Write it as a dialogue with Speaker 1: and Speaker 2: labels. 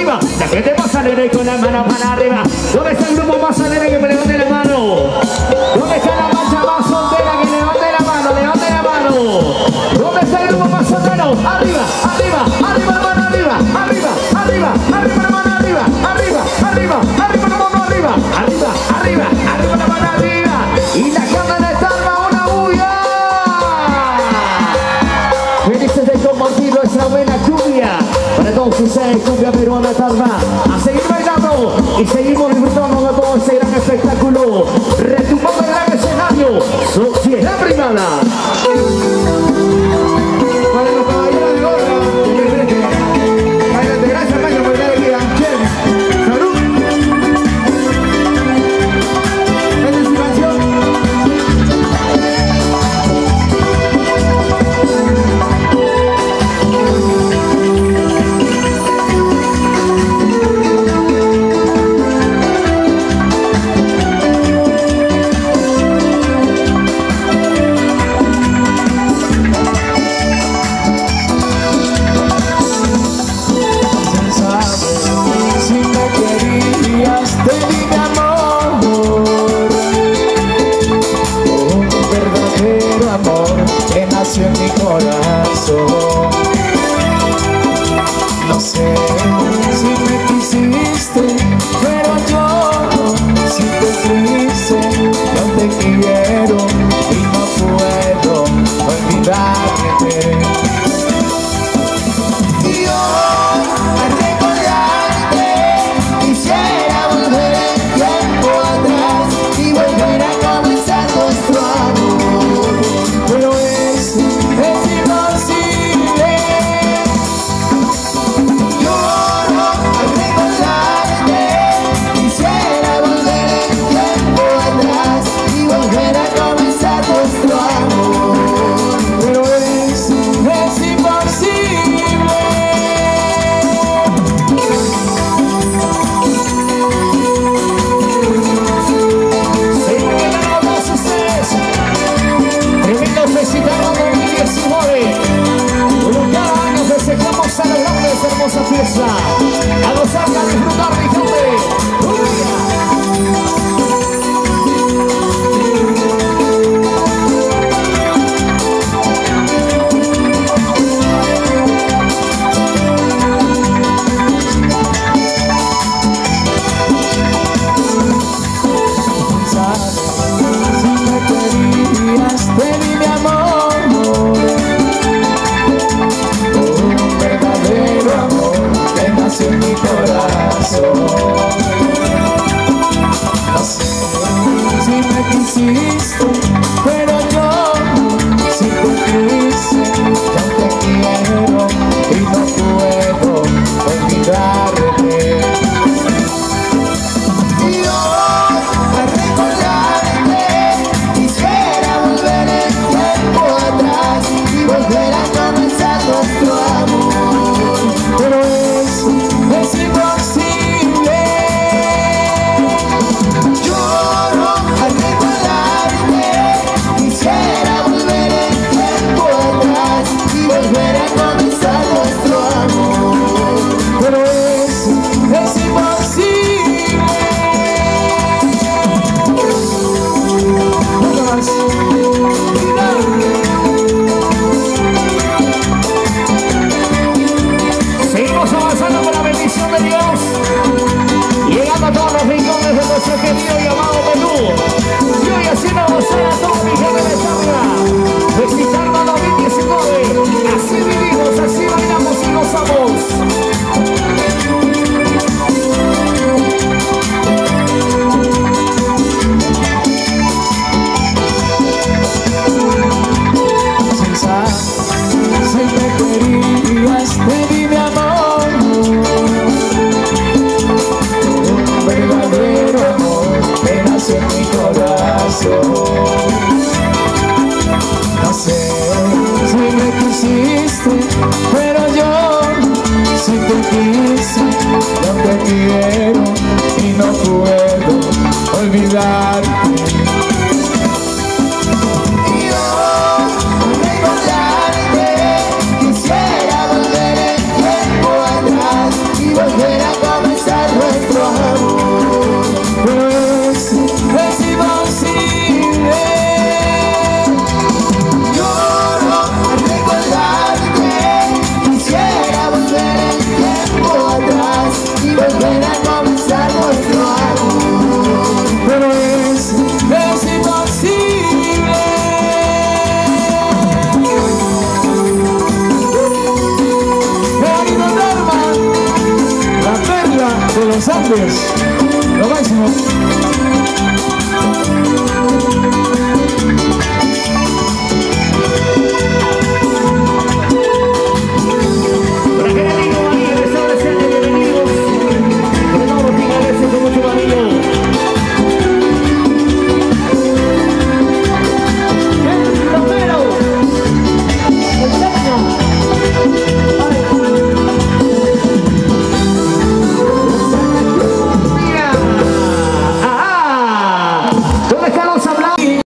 Speaker 1: arriba. La gente pasadera y con la mano para arriba. ¿Dónde está el grupo más pasadera que me levante la mano? ¿Dónde está la marcha más soltera que levante la mano? Levante la mano. ¿Dónde está el grupo más soltero? Arriba. 26 cumbia peruana tarda a seguir bailando y seguimos disfrutando
Speaker 2: existe
Speaker 3: Si te querías este pedir mi amor. Un verdadero amor Venas en mi corazón. No sé si me quisiste, pero yo si te quise. Lo que quiero y no puedo olvidar. you were when noches. Lo máximo.